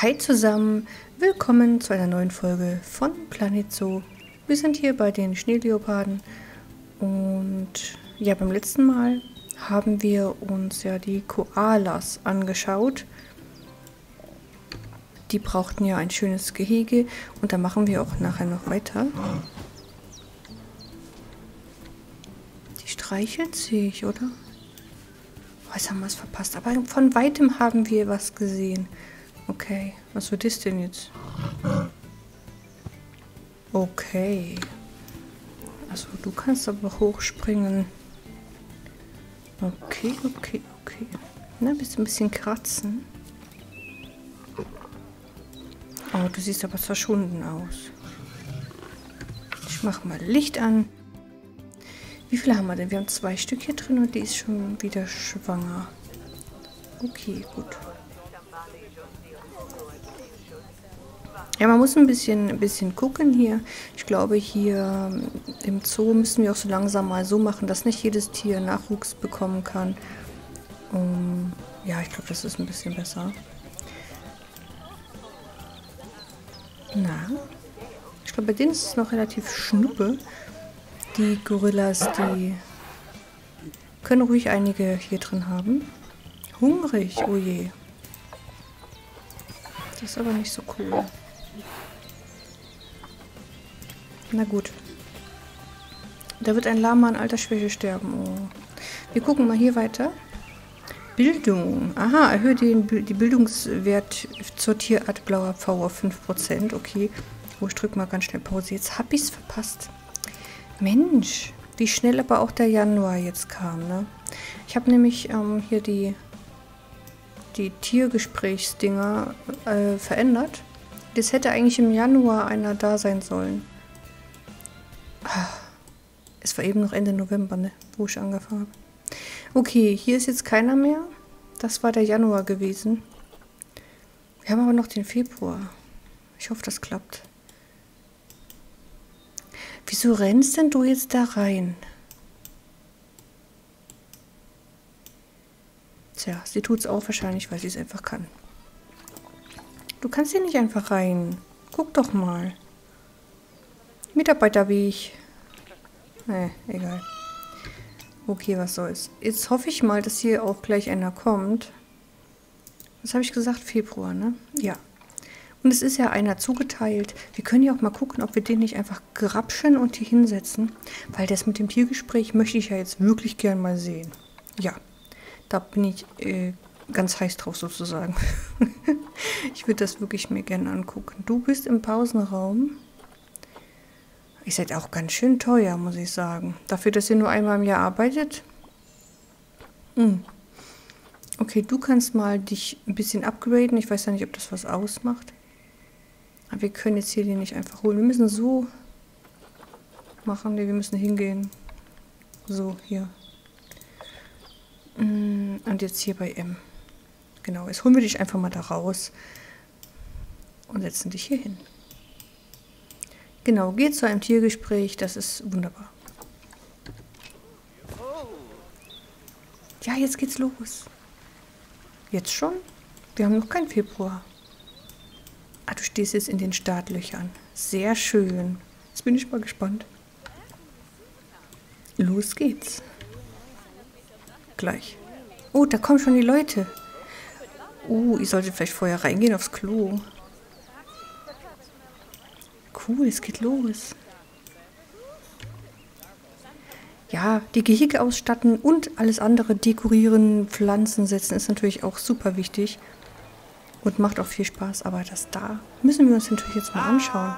Hi zusammen, willkommen zu einer neuen Folge von Planet Zoo. Wir sind hier bei den Schneeleoparden und ja, beim letzten Mal haben wir uns ja die Koalas angeschaut. Die brauchten ja ein schönes Gehege und da machen wir auch nachher noch weiter. Die streichelt sich, oder? Oh, jetzt haben wir es verpasst. Aber von weitem haben wir was gesehen. Okay, was wird das denn jetzt? Okay. Also du kannst aber hochspringen. Okay, okay, okay. Na, bist du ein bisschen kratzen? Oh, du siehst aber verschwunden aus. Ich mach mal Licht an. Wie viele haben wir denn? Wir haben zwei Stück hier drin und die ist schon wieder schwanger. Okay, gut. Ja, man muss ein bisschen, ein bisschen gucken hier. Ich glaube, hier im Zoo müssen wir auch so langsam mal so machen, dass nicht jedes Tier Nachwuchs bekommen kann. Um, ja, ich glaube, das ist ein bisschen besser. Na, ich glaube, bei denen ist es noch relativ schnuppe. Die Gorillas, die können ruhig einige hier drin haben. Hungrig, oh je. Das ist aber nicht so cool. Na gut. Da wird ein Lama an Altersschwäche sterben. Oh. Wir gucken mal hier weiter. Bildung. Aha, erhöht den, die Bildungswert zur Tierart blauer Pfau auf 5%. Okay. Oh, ich drücke mal ganz schnell Pause. Jetzt habe ich es verpasst. Mensch, wie schnell aber auch der Januar jetzt kam. Ne? Ich habe nämlich ähm, hier die, die Tiergesprächsdinger äh, verändert. Das hätte eigentlich im Januar einer da sein sollen. Es war eben noch Ende November, ne, wo ich angefangen habe. Okay, hier ist jetzt keiner mehr. Das war der Januar gewesen. Wir haben aber noch den Februar. Ich hoffe, das klappt. Wieso rennst denn du jetzt da rein? Tja, sie tut es auch wahrscheinlich, weil sie es einfach kann. Du kannst hier nicht einfach rein. Guck doch mal. Mitarbeiter wie ich. Nee, egal. Okay, was soll's. Jetzt hoffe ich mal, dass hier auch gleich einer kommt. Was habe ich gesagt? Februar, ne? Ja. Und es ist ja einer zugeteilt. Wir können ja auch mal gucken, ob wir den nicht einfach grapschen und hier hinsetzen. Weil das mit dem Tiergespräch möchte ich ja jetzt wirklich gern mal sehen. Ja, da bin ich äh, ganz heiß drauf sozusagen. ich würde das wirklich mir gerne angucken. Du bist im Pausenraum. Ihr seid auch ganz schön teuer, muss ich sagen. Dafür, dass ihr nur einmal im Jahr arbeitet. Hm. Okay, du kannst mal dich ein bisschen upgraden. Ich weiß ja nicht, ob das was ausmacht. Aber wir können jetzt hier den nicht einfach holen. Wir müssen so machen. Nee, wir müssen hingehen. So, hier. Hm, und jetzt hier bei M. Genau, jetzt holen wir dich einfach mal da raus. Und setzen dich hier hin. Genau, geht zu einem Tiergespräch, das ist wunderbar. Ja, jetzt geht's los. Jetzt schon? Wir haben noch keinen Februar. Ah, du stehst jetzt in den Startlöchern. Sehr schön. Jetzt bin ich mal gespannt. Los geht's. Gleich. Oh, da kommen schon die Leute. Oh, ich sollte vielleicht vorher reingehen aufs Klo cool, es geht los. Ja, die Gehege ausstatten und alles andere dekorieren, Pflanzen setzen ist natürlich auch super wichtig und macht auch viel Spaß. Aber das da müssen wir uns natürlich jetzt mal anschauen.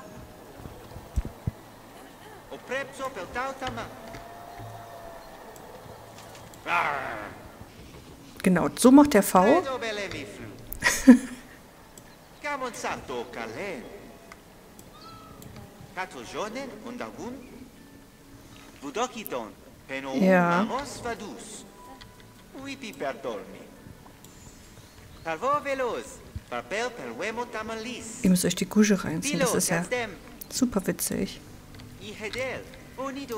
Genau, so macht der V. Ja. Ihr müsst euch die Gusche reinziehen, das ist ja super witzig.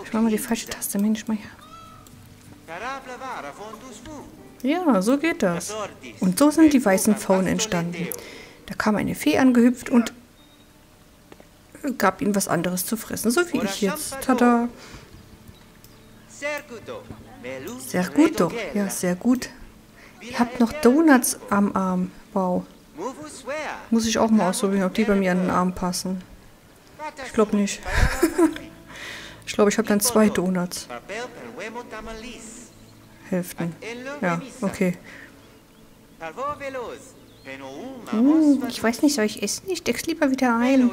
Ich mach mal die falsche Taste, Mensch, mal her. Ja, so geht das. Und so sind die weißen Pfauen entstanden. Da kam eine Fee angehüpft und gab ihm was anderes zu fressen, so wie ich jetzt. Tada! Sehr gut doch. Ja, sehr gut. Ihr habt noch Donuts am Arm. Wow. Muss ich auch mal ausprobieren, ob die bei mir an den Arm passen. Ich glaube nicht. ich glaube, ich habe dann zwei Donuts. Hälften. Ja, okay. Hm, ich weiß nicht, soll ich essen? Ich steck's lieber wieder ein.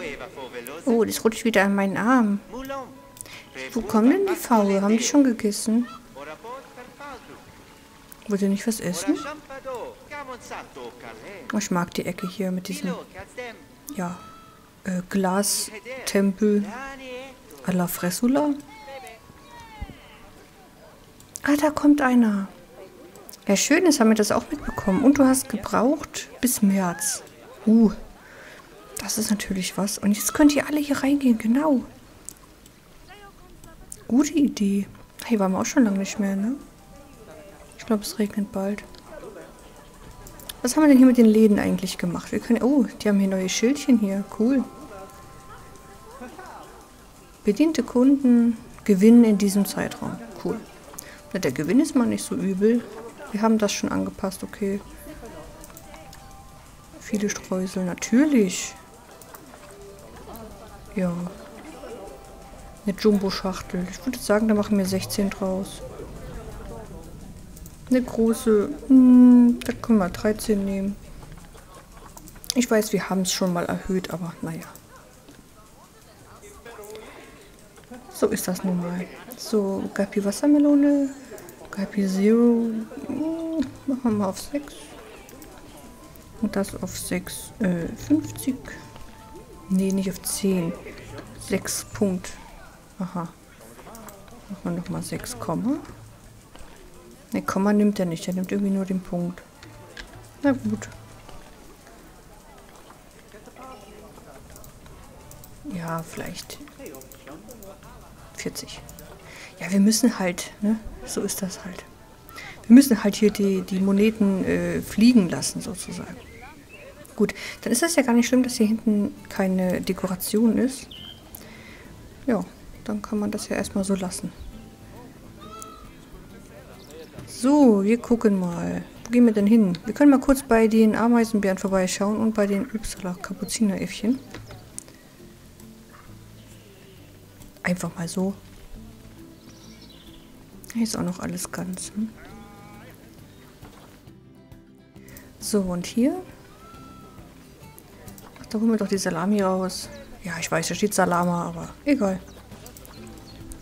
Oh, das rutscht wieder an meinen Arm. Wo kommen denn die Faule? Haben die schon gegessen? Wollt ihr nicht was essen? Oh, ich mag die Ecke hier mit diesem, ja, äh, Glastempel à la Fressula. Ah, da kommt einer. Ja, schön ist, haben wir das auch mitbekommen. Und du hast gebraucht bis März. Uh, das ist natürlich was. Und jetzt könnt ihr alle hier reingehen, genau. Gute Idee. Hier waren wir auch schon lange nicht mehr, ne? Ich glaube, es regnet bald. Was haben wir denn hier mit den Läden eigentlich gemacht? Wir können... Oh, die haben hier neue Schildchen hier. Cool. Bediente Kunden gewinnen in diesem Zeitraum. Cool. Na, der Gewinn ist mal nicht so übel. Wir haben das schon angepasst, okay. Viele Streusel, natürlich. Ja. Eine Jumbo-Schachtel. Ich würde sagen, da machen wir 16 draus. Eine große. Hm, da können wir 13 nehmen. Ich weiß, wir haben es schon mal erhöht, aber naja. So ist das nun mal. So, Gapi Wassermelone. Gapi Zero. Machen wir auf 6. Und das auf 6. Äh, 50. Nee, nicht auf 10. 6 Punkt. Aha. Machen wir nochmal 6 Komma. Ne, Komma nimmt er nicht. Er nimmt irgendwie nur den Punkt. Na gut. Ja, vielleicht 40. Ja, wir müssen halt, ne? So ist das halt. Wir müssen halt hier die, die Moneten äh, fliegen lassen, sozusagen. Gut, dann ist das ja gar nicht schlimm, dass hier hinten keine Dekoration ist. Ja, dann kann man das ja erstmal so lassen. So, wir gucken mal. Wo gehen wir denn hin? Wir können mal kurz bei den Ameisenbären vorbeischauen und bei den Ypsala Kapuzineräffchen. Einfach mal so. Hier ist auch noch alles ganz. Hm? So, und hier? Ach, da holen wir doch die Salami raus. Ja, ich weiß, da steht Salama, aber egal.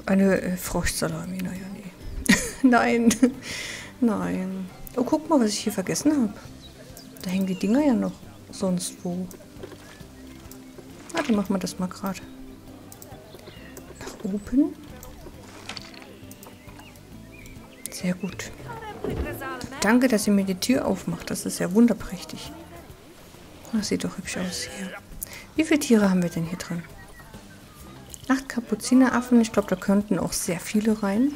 Eine äh, Froschsalami, naja, nee. Nein. Nein. Oh, guck mal, was ich hier vergessen habe. Da hängen die Dinger ja noch sonst wo. Dann machen wir das mal gerade. Nach oben. Sehr gut. Danke, dass ihr mir die Tür aufmacht. Das ist ja wunderprächtig. Das sieht doch hübsch aus hier. Wie viele Tiere haben wir denn hier drin? Acht Kapuzineraffen. Ich glaube, da könnten auch sehr viele rein.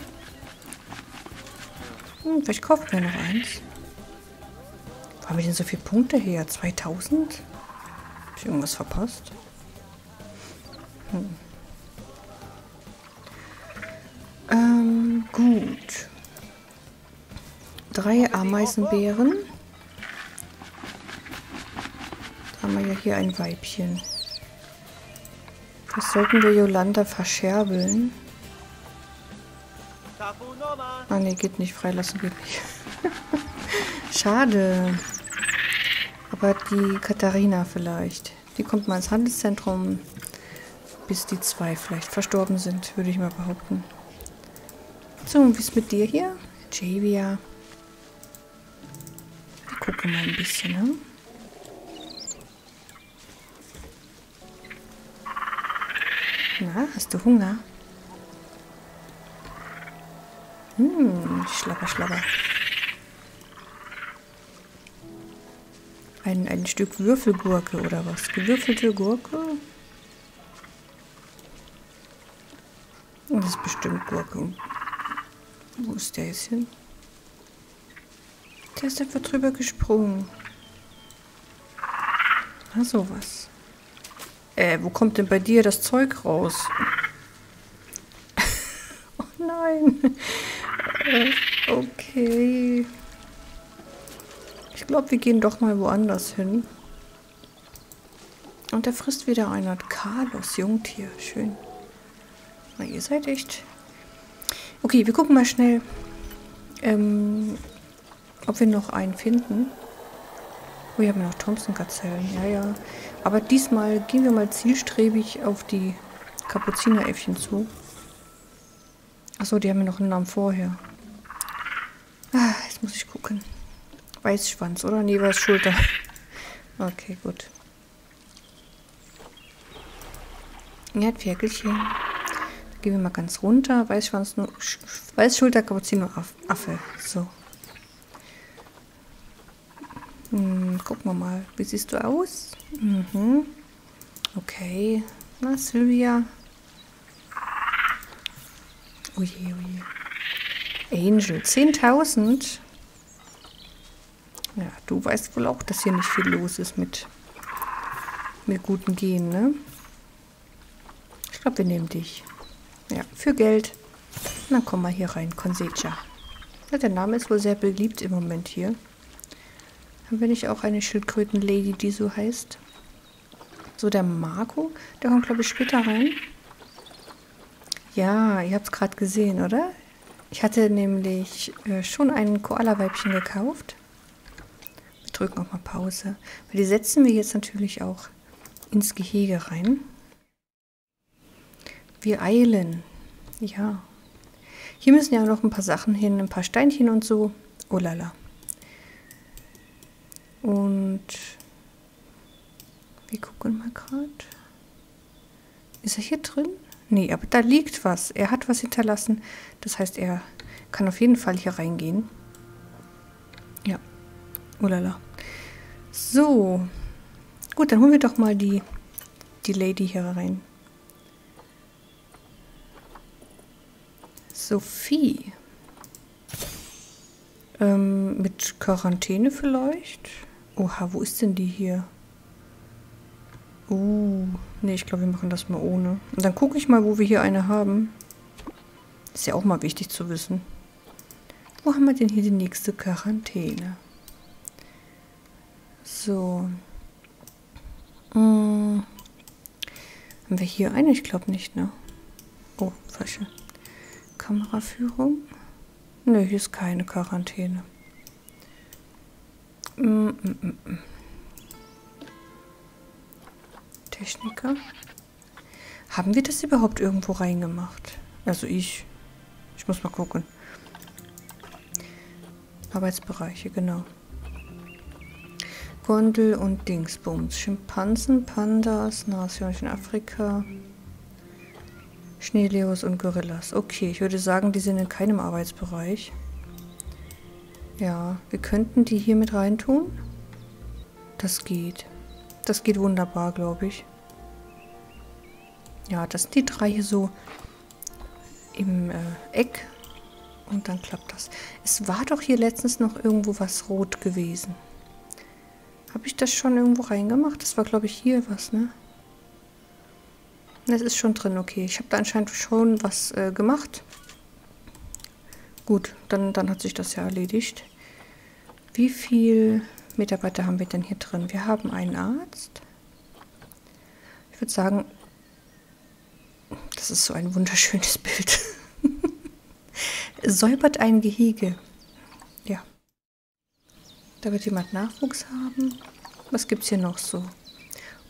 Hm, vielleicht kaufen wir noch eins. Wo haben wir denn so viele Punkte her? 2000? Habe ich irgendwas verpasst? Hm. Ähm, gut. Drei Ameisenbären. Da haben wir ja hier ein Weibchen. Das sollten wir Yolanda verscherbeln. Ah ne, geht nicht. Freilassen geht nicht. Schade. Aber die Katharina vielleicht. Die kommt mal ins Handelszentrum, bis die zwei vielleicht verstorben sind, würde ich mal behaupten. So, und wie ist mit dir hier? Javia. Wir gucken mal ein bisschen, ne? Na, hast du Hunger? Hm, schlapper, schlapper. Ein, ein Stück Würfelgurke oder was? Gewürfelte Gurke? Das ist bestimmt Gurke. Wo ist der jetzt hin? Der ist einfach drüber gesprungen. Ah, sowas. Äh, wo kommt denn bei dir das Zeug raus? oh nein. Äh, okay. Ich glaube, wir gehen doch mal woanders hin. Und er frisst wieder einer. Carlos, Jungtier. Schön. Na, ihr seid echt... Okay, wir gucken mal schnell, ähm, ob wir noch einen finden. Oh, wir haben noch Thompson-Gazellen. Ja, ja. Aber diesmal gehen wir mal zielstrebig auf die Kapuzineräffchen zu. Achso, die haben ja noch einen Namen vorher. Ah, jetzt muss ich gucken. Weißschwanz, oder? Nee, Weißschulter. Okay, gut. Ja, Ferkelchen. Gehen wir mal ganz runter. Weißschwanz, Weißschulter, Kapuzino, Affe. So. Hm, gucken wir mal. Wie siehst du aus? Mhm. Okay. Na, Sylvia. Oje, oje. Angel. 10.000? Ja, du weißt wohl auch, dass hier nicht viel los ist mit, mit guten Genen, ne? Ich glaube, wir nehmen dich. Ja, für Geld. Na, komm mal hier rein, Konsecha. Ja, der Name ist wohl sehr beliebt im Moment hier. Haben wir nicht auch eine Schildkröten-Lady, die so heißt? So, der Marco, der kommt, glaube ich, später rein. Ja, ihr habt es gerade gesehen, oder? Ich hatte nämlich äh, schon ein Koala-Weibchen gekauft. Wir drücken auch mal Pause. Weil die setzen wir jetzt natürlich auch ins Gehege rein. Wir eilen. Ja. Hier müssen ja noch ein paar Sachen hin, ein paar Steinchen und so. Oh lala. Und wir gucken mal gerade. Ist er hier drin? Nee, aber da liegt was. Er hat was hinterlassen. Das heißt, er kann auf jeden Fall hier reingehen. Ja. Ulala. So. Gut, dann holen wir doch mal die, die Lady hier rein. Sophie. Ähm, mit Quarantäne vielleicht? Oha, wo ist denn die hier? Uh, nee, ich glaube, wir machen das mal ohne. Und dann gucke ich mal, wo wir hier eine haben. Ist ja auch mal wichtig zu wissen. Wo haben wir denn hier die nächste Quarantäne? So. Hm. Haben wir hier eine? Ich glaube nicht, ne? Oh, falsche. Kameraführung. Nö, hier ist keine Quarantäne. Mm, mm. Techniker. Haben wir das überhaupt irgendwo reingemacht? Also ich. Ich muss mal gucken. Arbeitsbereiche, genau. Gondel und Dingsbums. Schimpansen, Pandas, Nashörnchen Afrika. Schneeleos und Gorillas. Okay, ich würde sagen, die sind in keinem Arbeitsbereich. Ja, wir könnten die hier mit reintun. Das geht. Das geht wunderbar, glaube ich. Ja, das sind die drei hier so im äh, Eck. Und dann klappt das. Es war doch hier letztens noch irgendwo was rot gewesen. Habe ich das schon irgendwo reingemacht? Das war, glaube ich, hier was, ne? Es ist schon drin, okay. Ich habe da anscheinend schon was äh, gemacht. Gut, dann, dann hat sich das ja erledigt. Wie viele Mitarbeiter haben wir denn hier drin? Wir haben einen Arzt. Ich würde sagen, das ist so ein wunderschönes Bild. Säubert ein Gehege. Ja. Da wird jemand Nachwuchs haben. Was gibt es hier noch so?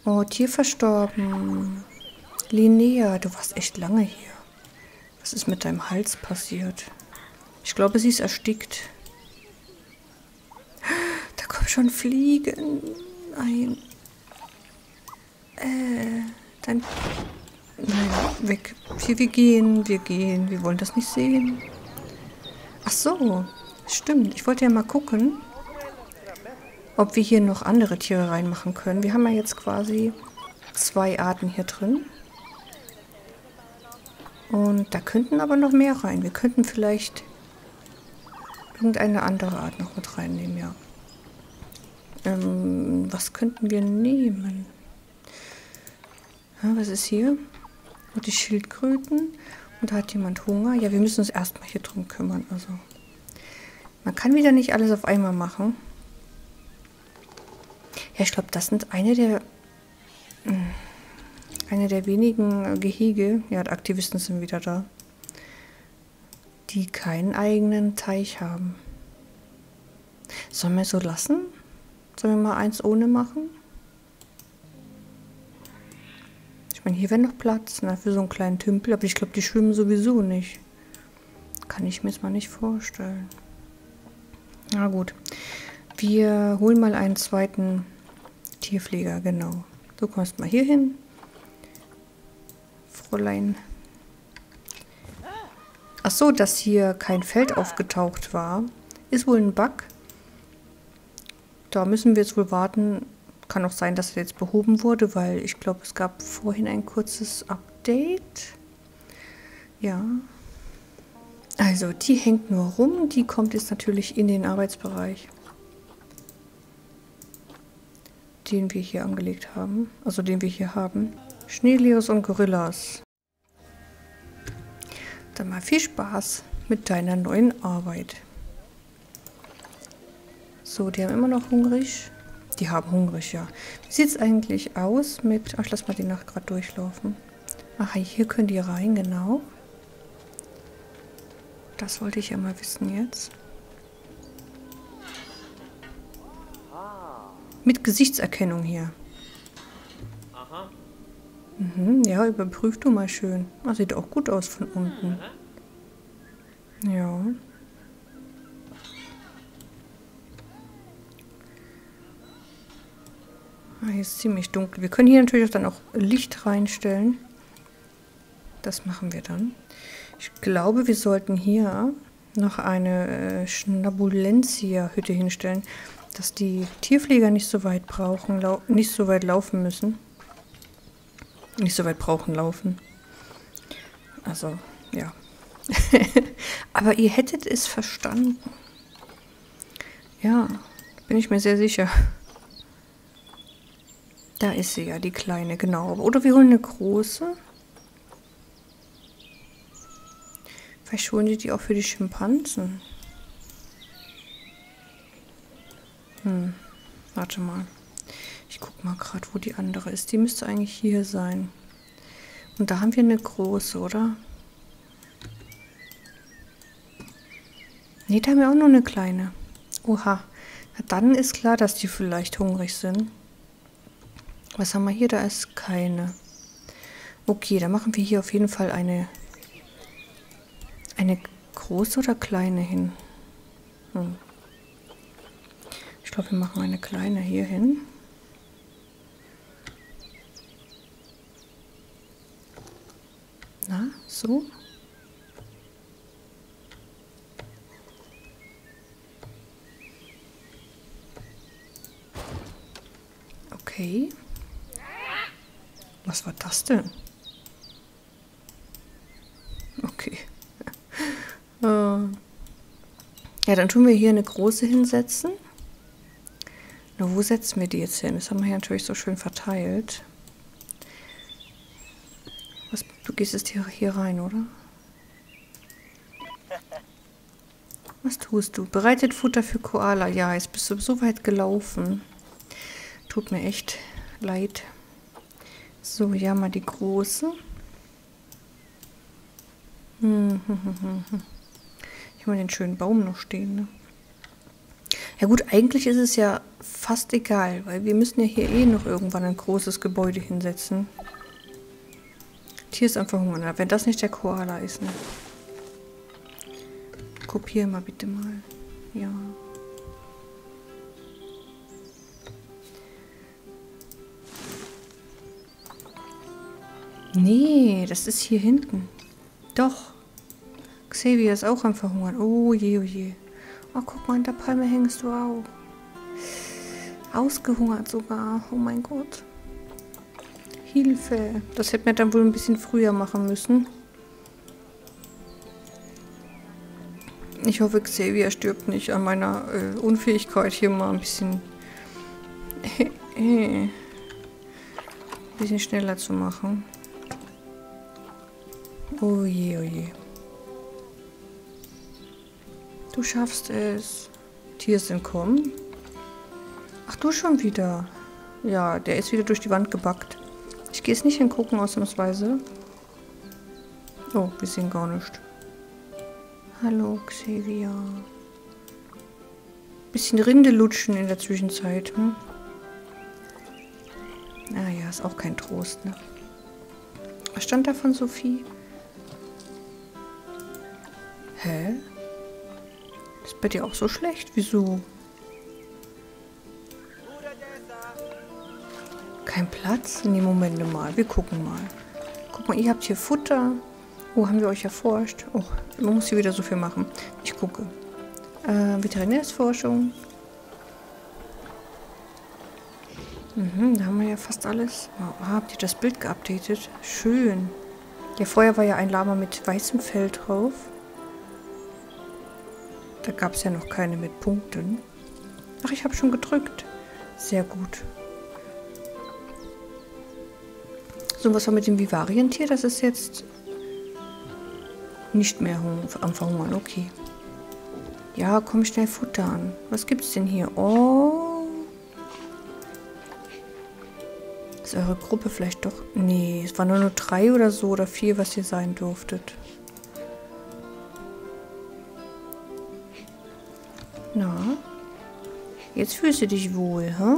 Oh, Tier verstorben. Linnea, du warst echt lange hier. Was ist mit deinem Hals passiert? Ich glaube, sie ist erstickt schon fliegen. Nein. Äh, dann. Nein, weg. Hier, wir gehen, wir gehen. Wir wollen das nicht sehen. Ach so, stimmt. Ich wollte ja mal gucken, ob wir hier noch andere Tiere reinmachen können. Wir haben ja jetzt quasi zwei Arten hier drin. Und da könnten aber noch mehr rein. Wir könnten vielleicht irgendeine andere Art noch mit reinnehmen, ja. Ähm, was könnten wir nehmen? Ja, was ist hier? Und die Schildkröten. Und da hat jemand Hunger. Ja, wir müssen uns erstmal hier drum kümmern. Also, man kann wieder nicht alles auf einmal machen. Ja, ich glaube, das sind eine der hm, eine der wenigen Gehege, ja, Aktivisten sind wieder da, die keinen eigenen Teich haben. Sollen wir so lassen? Sollen wir mal eins ohne machen? Ich meine, hier wäre noch Platz ne, für so einen kleinen Tümpel, aber ich glaube, die schwimmen sowieso nicht. Kann ich mir jetzt mal nicht vorstellen. Na gut. Wir holen mal einen zweiten Tierpfleger, genau. Du kommst mal hier hin. Fräulein. Ach so, dass hier kein Feld aufgetaucht war, ist wohl ein Bug. Da müssen wir jetzt wohl warten. Kann auch sein, dass er jetzt behoben wurde, weil ich glaube, es gab vorhin ein kurzes Update. Ja. Also, die hängt nur rum. Die kommt jetzt natürlich in den Arbeitsbereich. Den wir hier angelegt haben. Also, den wir hier haben. Schneeleos und Gorillas. Dann mal viel Spaß mit deiner neuen Arbeit. So, die haben immer noch hungrig. Die haben hungrig, ja. Wie sieht es eigentlich aus mit... Ach, lass mal die Nacht gerade durchlaufen. Ach, hier können die rein, genau. Das wollte ich ja mal wissen jetzt. Mit Gesichtserkennung hier. Mhm, ja, überprüf du mal schön. Das sieht auch gut aus von unten. Ja. Ah, hier ist ziemlich dunkel. Wir können hier natürlich auch dann auch Licht reinstellen. Das machen wir dann. Ich glaube, wir sollten hier noch eine äh, Schnabulentia-Hütte hinstellen, dass die Tierpfleger nicht so weit brauchen, nicht so weit laufen müssen nicht so weit brauchen laufen. Also, ja. Aber ihr hättet es verstanden. Ja, bin ich mir sehr sicher. Da ist sie ja, die kleine, genau. Oder wir holen eine große. Vielleicht holen die die auch für die Schimpansen. Hm, warte mal. Ich guck mal gerade, wo die andere ist. Die müsste eigentlich hier sein. Und da haben wir eine große, oder? Ne, da haben wir auch nur eine kleine. Oha. Na, dann ist klar, dass die vielleicht hungrig sind. Was haben wir hier? Da ist keine. Okay, dann machen wir hier auf jeden Fall eine, eine große oder kleine hin. Hm. Ich glaube, wir machen eine kleine hier hin. Na, so? Okay. Was war das denn? Okay. äh. Ja, dann tun wir hier eine große hinsetzen. Nur wo setzen wir die jetzt hin? Das haben wir hier natürlich so schön verteilt. Was, du gehst jetzt hier, hier rein, oder? Was tust du? Bereitet Futter für Koala. Ja, jetzt bist du so weit gelaufen. Tut mir echt leid. So, ja, mal die große. Ich habe den schönen Baum noch stehen, ne? Ja gut, eigentlich ist es ja fast egal, weil wir müssen ja hier eh noch irgendwann ein großes Gebäude hinsetzen. Tier ist einfach Hunger. Wenn das nicht der Koala ist, ne? Kopier mal bitte mal. Ja. Nee, das ist hier hinten. Doch. Xavier ist auch am Verhungern. Oh je, oh je. Oh, guck mal, in der Palme hängst du auch. Ausgehungert sogar. Oh mein Gott. Hilfe. Das hätten wir dann wohl ein bisschen früher machen müssen. Ich hoffe, Xavier stirbt nicht an meiner äh, Unfähigkeit, hier mal ein bisschen Ein bisschen schneller zu machen. Oh je, oh je. Du schaffst es. Tier ist entkommen. Ach, du schon wieder. Ja, der ist wieder durch die Wand gebackt. Ich gehe es nicht hingucken, ausnahmsweise. Oh, wir sehen gar nicht. Hallo, Xavier. Bisschen Rinde lutschen in der Zwischenzeit, hm? Naja, ist auch kein Trost, ne? Was stand da von Sophie? Hä? Ist bei dir auch so schlecht? Wieso? Kein Platz? Nee, Moment mal. Wir gucken mal. Guck mal, ihr habt hier Futter. Oh, haben wir euch erforscht? Oh, man muss hier wieder so viel machen. Ich gucke. Äh, Veterinärsforschung. Mhm, da haben wir ja fast alles. Oh, habt ihr das Bild geupdatet? Schön. Ja, vorher war ja ein Lama mit weißem Fell drauf. Da gab es ja noch keine mit Punkten. Ach, ich habe schon gedrückt. Sehr gut. So, was war mit dem Vivarientier? Das ist jetzt nicht mehr am Verhungern. Okay. Ja, komm schnell Futter an. Was gibt's denn hier? Oh. Ist eure Gruppe vielleicht doch... Nee, es waren nur, nur drei oder so oder vier, was ihr sein durftet. Na? Jetzt fühlst du dich wohl, hä?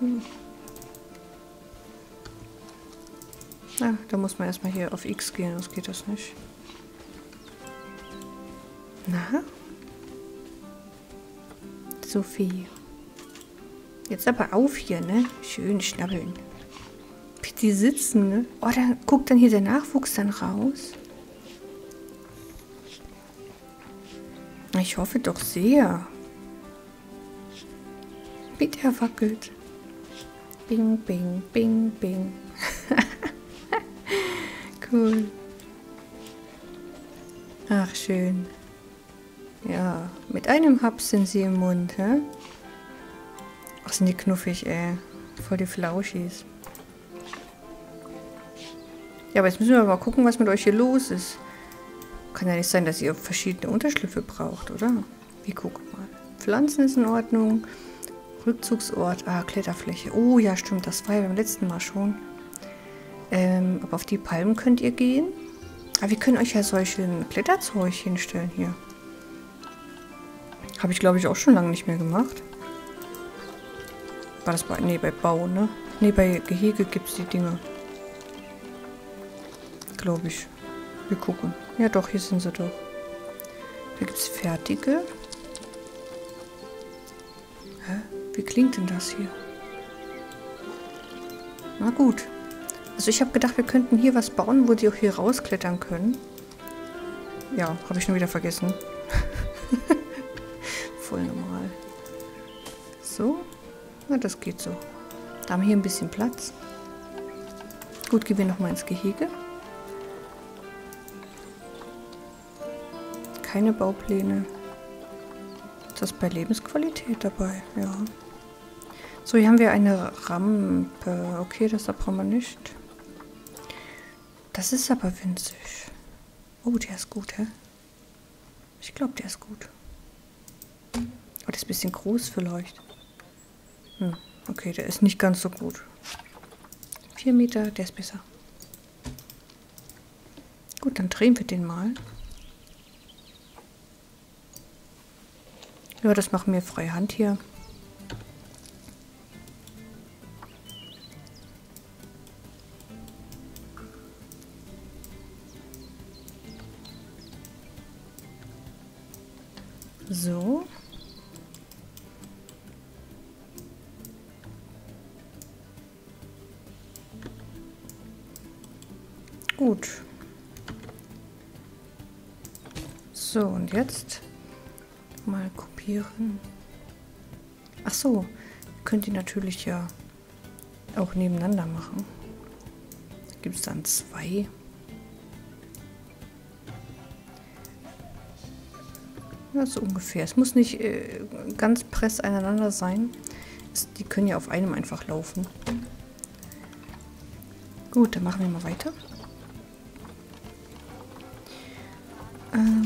Hm? Na, da muss man erstmal hier auf X gehen, sonst geht das nicht. Na? Sophie. Jetzt aber auf hier, ne? Schön schnabbeln. Die sitzen, ne? Oh, da guckt dann hier der Nachwuchs dann raus. Ich hoffe doch sehr. Wie der wackelt. Bing, bing, bing, bing. cool. Ach, schön. Ja, mit einem Haps sind sie im Mund, hä? Ach, sind die knuffig, ey. Voll die Flauschis. Ja, aber jetzt müssen wir mal gucken, was mit euch hier los ist. Kann ja nicht sein, dass ihr verschiedene Unterschlüpfe braucht, oder? Wie guck mal. Pflanzen ist in Ordnung. Rückzugsort. Ah, Kletterfläche. Oh ja, stimmt. Das war ja beim letzten Mal schon. Ähm, aber auf die Palmen könnt ihr gehen. Aber wir können euch ja solche Kletterzeug hinstellen hier. Habe ich, glaube ich, auch schon lange nicht mehr gemacht. War das bei... Nee, bei Bau, ne? Nee, bei Gehege gibt es die Dinge. Glaube ich. Wir gucken. Ja doch, hier sind sie doch. Da gibt es fertige. Hä? Wie klingt denn das hier? Na gut. Also ich habe gedacht, wir könnten hier was bauen, wo sie auch hier rausklettern können. Ja, habe ich schon wieder vergessen. Voll normal. So. Na, das geht so. Da haben wir hier ein bisschen Platz. Gut, gehen wir nochmal ins Gehege. Keine Baupläne. Ist das bei Lebensqualität dabei? Ja. So, hier haben wir eine Rampe. Okay, das da brauchen wir nicht. Das ist aber winzig. Oh, der ist gut, hä? Ich glaube, der ist gut. Oh, der ist ein bisschen groß vielleicht. Hm, okay, der ist nicht ganz so gut. Vier Meter, der ist besser. Gut, dann drehen wir den mal. Ja, das machen wir freie Hand hier. So. Gut. So, und jetzt kopieren. Ach so, könnt ihr natürlich ja auch nebeneinander machen. Gibt es dann zwei? Ja, so ungefähr. Es muss nicht äh, ganz press aneinander sein. Es, die können ja auf einem einfach laufen. Gut, dann machen wir mal weiter. Ähm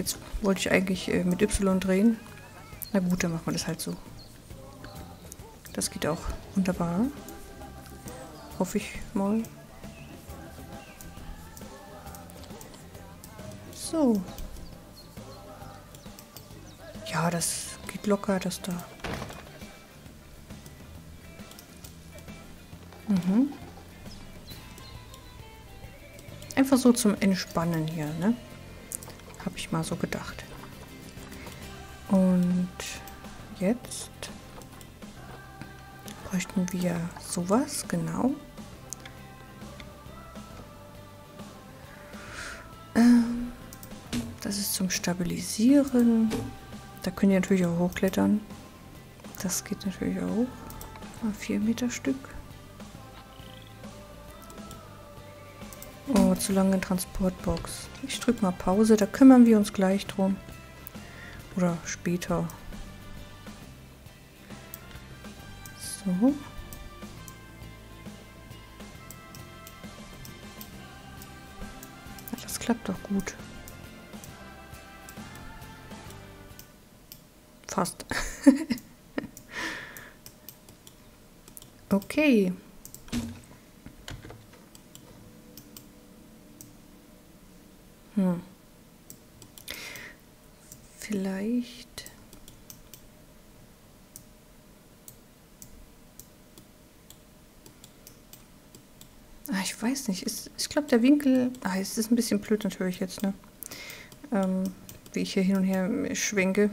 jetzt wollte ich eigentlich äh, mit Y drehen. Na gut, dann machen wir das halt so. Das geht auch wunderbar. Hoffe ich mal. So. Ja, das geht locker, das da. Mhm. Einfach so zum Entspannen hier, ne? Habe ich mal so gedacht. Und jetzt bräuchten wir sowas, genau. Ähm, das ist zum Stabilisieren. Da können die natürlich auch hochklettern. Das geht natürlich auch. Mal 4 Meter Stück. Oh, zu lange Transportbox. Ich drücke mal Pause, da kümmern wir uns gleich drum. Oder später. So. Das klappt doch gut. Fast. okay. Hm. Vielleicht. Ah, ich weiß nicht. Ist, ich glaube, der Winkel. Ah, es ist ein bisschen blöd natürlich jetzt, ne? Ähm, wie ich hier hin und her schwenke.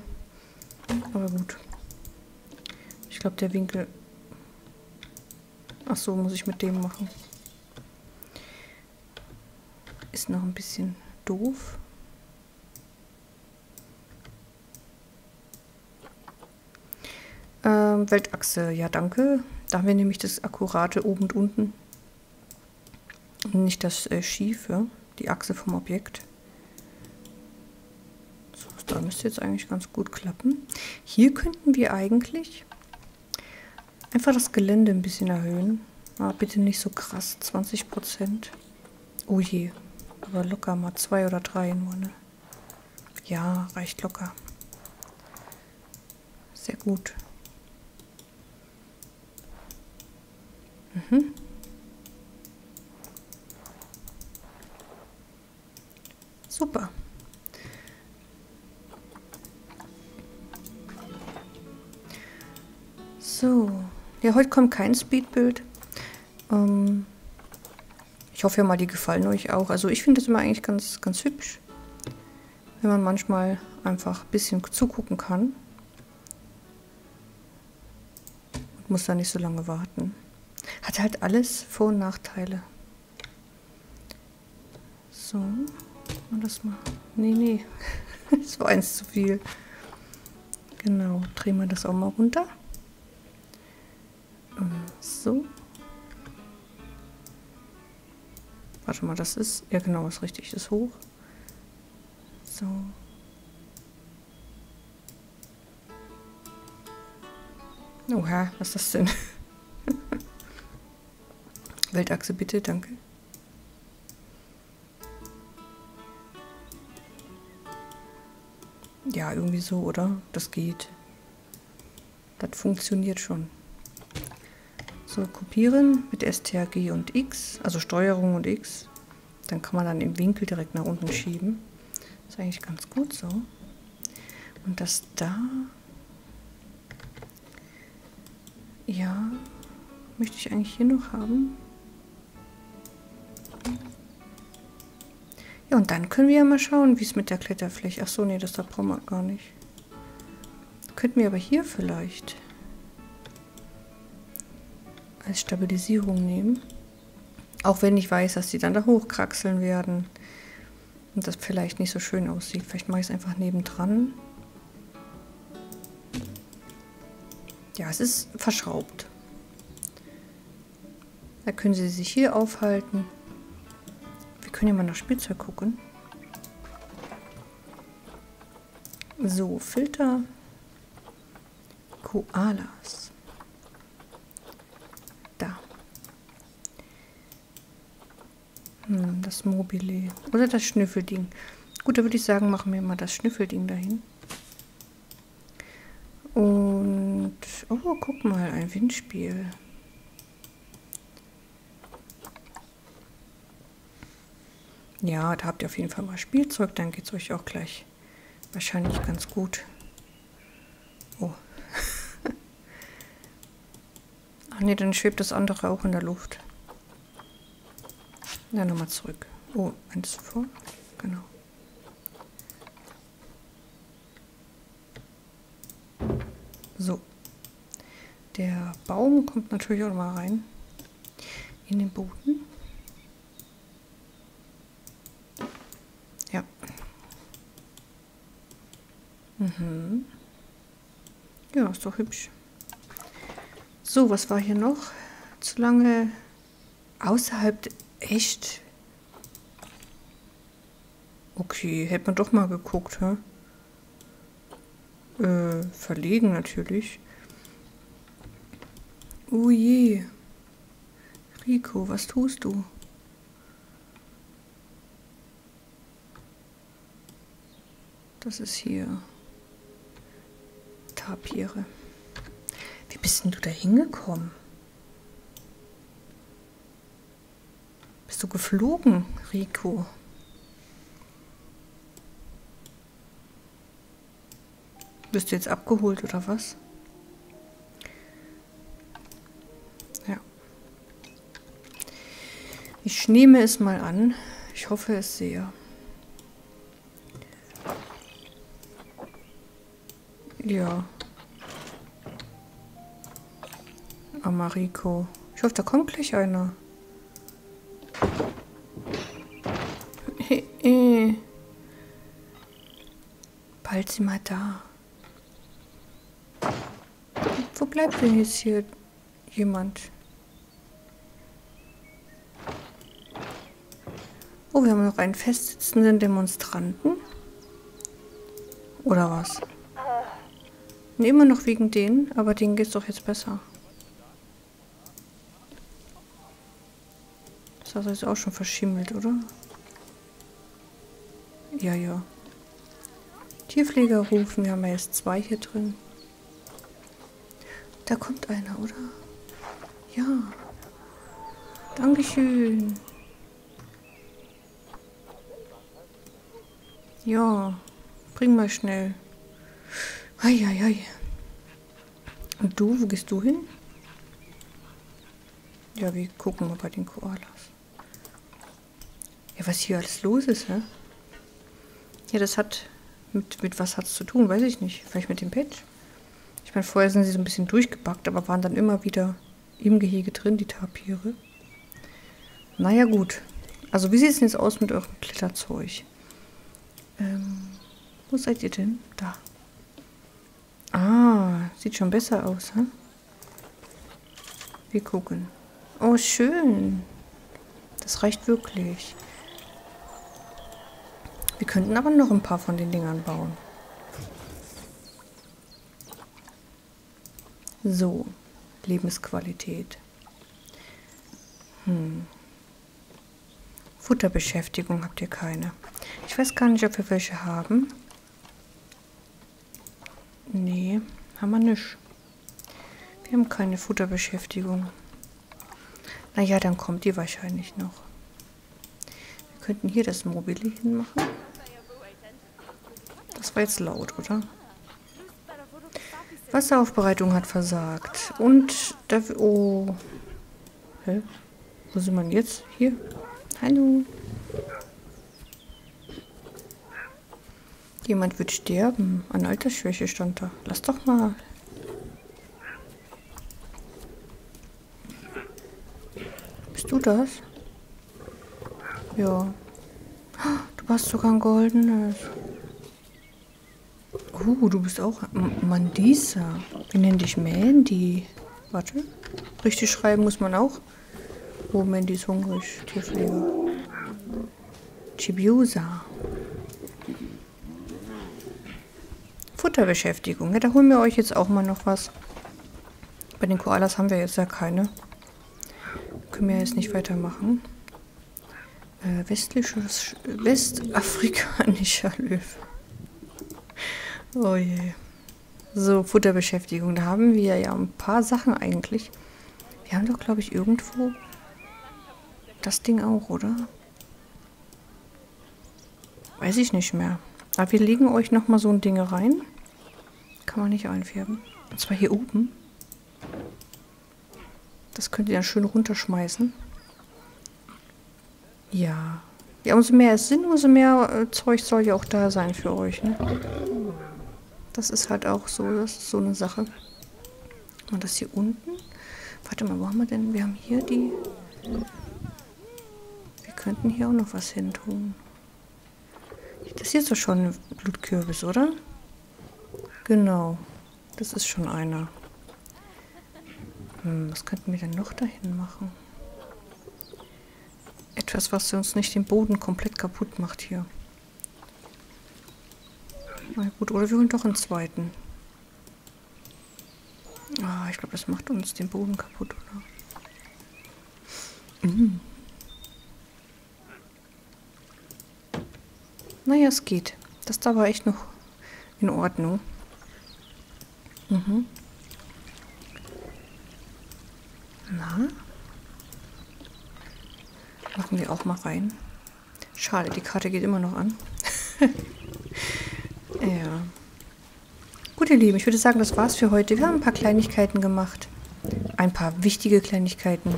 Aber gut. Ich glaube, der Winkel... Ach so, muss ich mit dem machen. Ist noch ein bisschen doof. Ähm, Weltachse, ja danke. Da haben wir nämlich das Akkurate oben und unten. Nicht das äh, Schiefe, die Achse vom Objekt. Da müsste jetzt eigentlich ganz gut klappen. Hier könnten wir eigentlich einfach das Gelände ein bisschen erhöhen. Aber bitte nicht so krass, 20 Prozent. Oh je, aber locker mal zwei oder drei nur, ne? Ja, reicht locker. Sehr gut. Mhm. Super. So. Ja, heute kommt kein Speedbild. Ähm, ich hoffe ja mal, die gefallen euch auch. Also ich finde das immer eigentlich ganz, ganz hübsch. Wenn man manchmal einfach ein bisschen zugucken kann. Und muss da nicht so lange warten. Hat halt alles Vor- und Nachteile. So. Und das mal. Nee, nee. das war eins zu viel. Genau. Drehen wir das auch mal runter. So. Warte mal, das ist... Ja genau, ist richtig. Ist hoch. So. Oha, was ist das denn? Weltachse bitte, danke. Ja, irgendwie so, oder? Das geht. Das funktioniert schon. So, kopieren mit STRG und X, also Steuerung und X. Dann kann man dann im Winkel direkt nach unten schieben. ist eigentlich ganz gut so. Und das da... Ja, möchte ich eigentlich hier noch haben. Und dann können wir ja mal schauen, wie es mit der Kletterfläche... Ach so, nee, das da brauchen wir gar nicht. Könnten wir aber hier vielleicht als Stabilisierung nehmen. Auch wenn ich weiß, dass die dann da hochkraxeln werden und das vielleicht nicht so schön aussieht. Vielleicht mache ich es einfach nebendran. Ja, es ist verschraubt. Da können sie sich hier aufhalten. Können ja mal nach Spielzeug gucken. So, Filter. Koalas. Da. Hm, das Mobile. Oder das Schnüffelding. Gut, da würde ich sagen, machen wir mal das Schnüffelding dahin. Und, oh, guck mal, ein Windspiel. Ja, da habt ihr auf jeden Fall mal Spielzeug, dann geht es euch auch gleich wahrscheinlich ganz gut. Oh. Ach nee, dann schwebt das andere auch in der Luft. Ja, nochmal zurück. Oh, eins vor. Genau. So. Der Baum kommt natürlich auch mal rein in den Boden. Mhm. Ja, ist doch hübsch. So, was war hier noch? Zu lange außerhalb echt. Okay, hätte man doch mal geguckt, hä? Äh, verlegen natürlich. Oh je. Rico, was tust du? Das ist hier Tapire. Wie bist denn du da hingekommen? Bist du geflogen, Rico? Bist du jetzt abgeholt oder was? Ja. Ich nehme es mal an. Ich hoffe es sehr. Ja. Amariko. Ich hoffe, da kommt gleich einer. Bald sind wir da. Wo bleibt denn jetzt hier jemand? Oh, wir haben noch einen festsitzenden Demonstranten. Oder was? Immer noch wegen denen, aber denen geht's doch jetzt besser. Wasser ist auch schon verschimmelt, oder? Ja, ja. Tierpfleger rufen, wir haben ja jetzt zwei hier drin. Da kommt einer, oder? Ja. Dankeschön. Ja, bring mal schnell. Eieiei. Und du, wo gehst du hin? Ja, wir gucken mal bei den Koalas. Ja, was hier alles los ist, hä? Ja, das hat mit, mit was hat es zu tun, weiß ich nicht. Vielleicht mit dem Patch. Ich meine, vorher sind sie so ein bisschen durchgebackt, aber waren dann immer wieder im Gehege drin, die Tapire. Naja, gut. Also, wie sieht es denn jetzt aus mit eurem Kletterzeug? Ähm, wo seid ihr denn? Da. Ah, sieht schon besser aus, hä? Wir gucken. Oh, schön. Das reicht wirklich. Wir könnten aber noch ein paar von den Dingern bauen. So, Lebensqualität. Hm. Futterbeschäftigung habt ihr keine. Ich weiß gar nicht, ob wir welche haben. Nee, haben wir nicht. Wir haben keine Futterbeschäftigung. Naja, dann kommt die wahrscheinlich noch. Wir könnten hier das Mobile hinmachen. War jetzt laut, oder? Wasseraufbereitung hat versagt. Und dafür... Oh. Hä? Wo sind wir jetzt? Hier? Hallo. Jemand wird sterben. An Altersschwäche stand da. Lass doch mal. Bist du das? Ja. Du hast sogar ein goldenes. Oh, du bist auch Mandisa. Wir nennen dich Mandy. Warte. Richtig schreiben muss man auch. Oh, Mandy ist hungrig. Tierpflege. Chibiusa. Futterbeschäftigung. Ja, da holen wir euch jetzt auch mal noch was. Bei den Koalas haben wir jetzt ja keine. Können wir jetzt nicht weitermachen. Äh, westliches, westafrikanischer Löwe. Oh je. So, Futterbeschäftigung. Da haben wir ja ein paar Sachen eigentlich. Wir haben doch, glaube ich, irgendwo das Ding auch, oder? Weiß ich nicht mehr. Aber wir legen euch nochmal so ein Ding rein. Kann man nicht einfärben. Und zwar hier oben. Das könnt ihr dann schön runterschmeißen. Ja. Ja, umso mehr es sind, umso mehr äh, Zeug soll ja auch da sein für euch, ne? Das ist halt auch so, das ist so eine Sache. Und das hier unten. Warte mal, wo haben wir denn? Wir haben hier die... Wir könnten hier auch noch was hin tun. Das hier ist doch schon ein Blutkürbis, oder? Genau. Das ist schon einer. Hm, was könnten wir denn noch dahin machen? Etwas, was uns nicht den Boden komplett kaputt macht hier. Na gut, oder wir holen doch einen zweiten. Ah, ich glaube, das macht uns den Boden kaputt, oder? Mm. Naja, es geht. Das da war echt noch in Ordnung. Mhm. Na? Machen wir auch mal rein. Schade, die Karte geht immer noch an. ja. Gut, ihr Lieben, ich würde sagen, das war's für heute. Wir haben ein paar Kleinigkeiten gemacht. Ein paar wichtige Kleinigkeiten.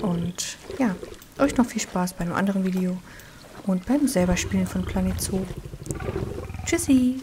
Und ja, euch noch viel Spaß bei einem anderen Video und beim selber Spielen von Planet Zoo. Tschüssi!